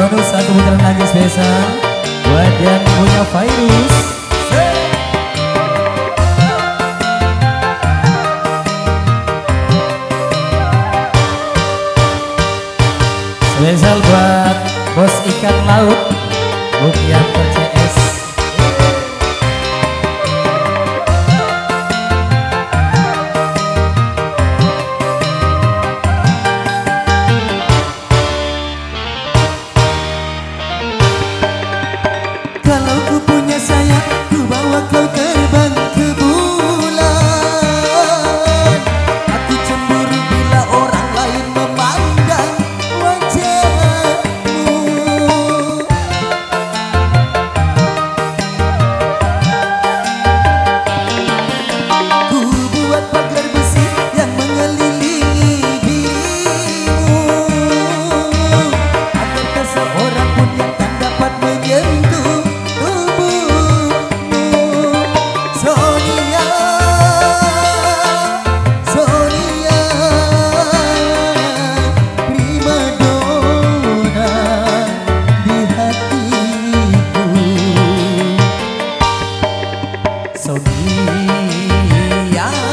bonus satu putaran lagi spesial buat yang punya virus. Spesial buat bos ikan laut, buat yang percaya. Punya sayap 咿呀。